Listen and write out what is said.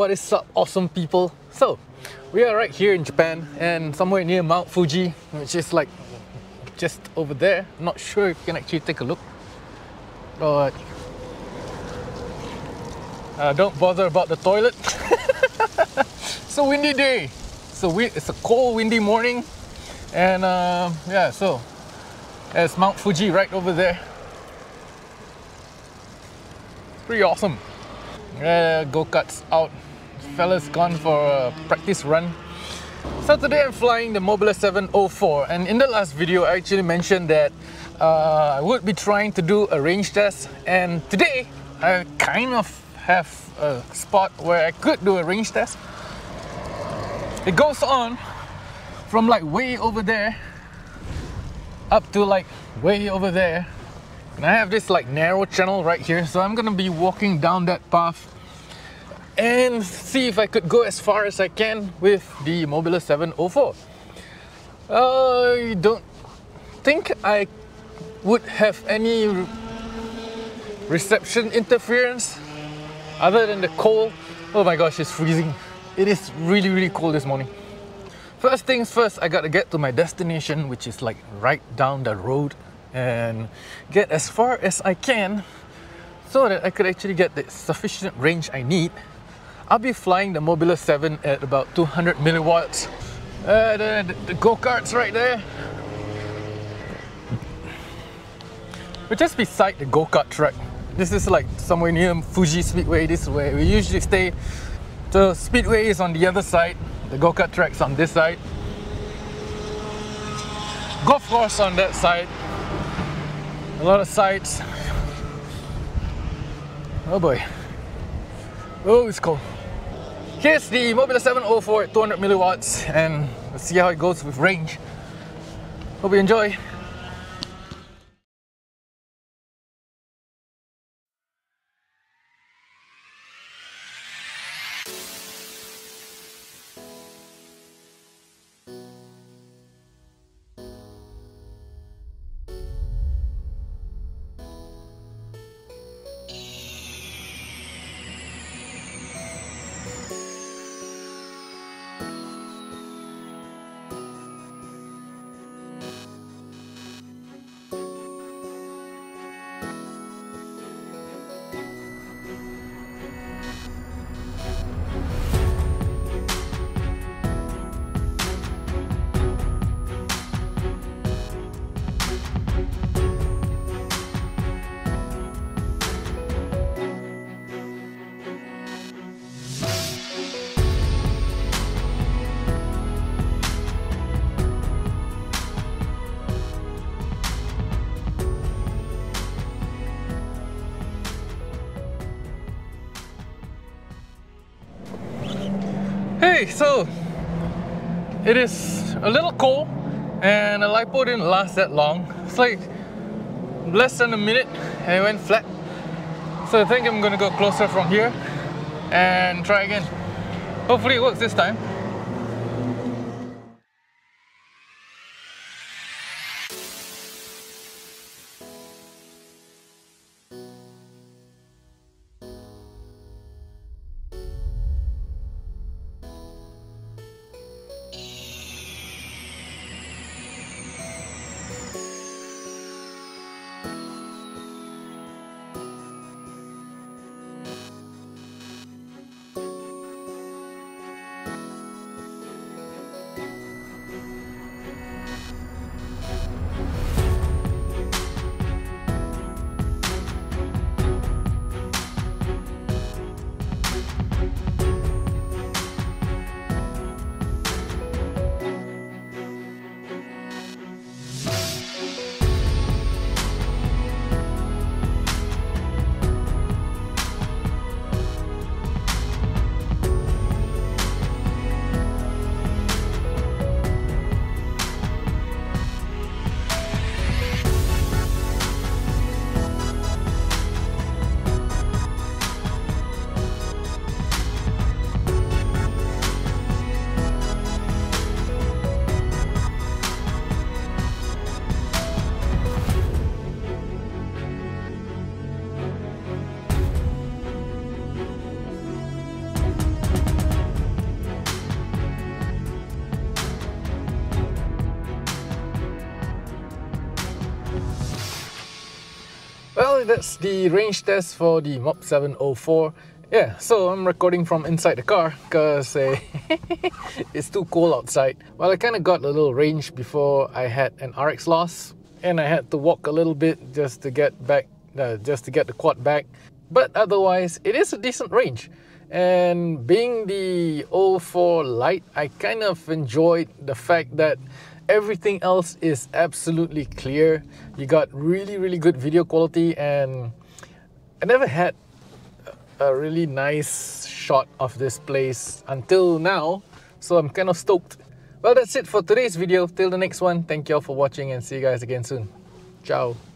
what is up, awesome people? So, we are right here in Japan and somewhere near Mount Fuji, which is like just over there. Not sure if you can actually take a look, but uh, don't bother about the toilet. it's a windy day. So we, it's a cold, windy morning, and uh, yeah, so there's Mount Fuji right over there. Pretty awesome. Uh, go karts out. Fellas gone for a practice run. So today I'm flying the Mobula 704 and in the last video I actually mentioned that uh, I would be trying to do a range test and today I kind of have a spot where I could do a range test. It goes on from like way over there up to like way over there and I have this like narrow channel right here, so I'm gonna be walking down that path and see if I could go as far as I can with the Mobula 704. I don't think I would have any re- reception interference other than the cold. Oh my gosh, it's freezing. It is really, really cold this morning. First things first, I gotta get to my destination, which is like right down the road, and get as far as I can so that I could actually get the sufficient range I need. I'll be flying the Mobula 7 at about 200 milliwatts. Uh, the, the, the go karts right there. We're just beside the go kart track. This is like somewhere near Fuji Speedway. This is where we usually stay. The speedway is on the other side. The go kart track's on this side. Golf course on that side. A lot of sights. Oh boy. Oh, it's cold. Here's the Mobula 704 at 200 milliwatts and let's see how it goes with range. Hope you enjoy. Hey, so it is a little cold and the lipo didn't last that long. It's like less than a minute and it went flat. So I think I'm gonna go closer from here and try again. Hopefully it works this time. Well, that's the range test for the MOP 704. Yeah, so I'm recording from inside the car because uh, it's too cold outside. Well, I kind of got a little range before I had an RX loss and I had to walk a little bit just to get back, uh, just to get the quad back. But otherwise, it is a decent range. And being the 04 Lite, I kind of enjoyed the fact that everything else is absolutely clear. You got really, really good video quality, and I never had a really nice shot of this place until now, so I'm kind of stoked. Well, that's it for today's video. Till the next one, thank you all for watching and see you guys again soon. Ciao.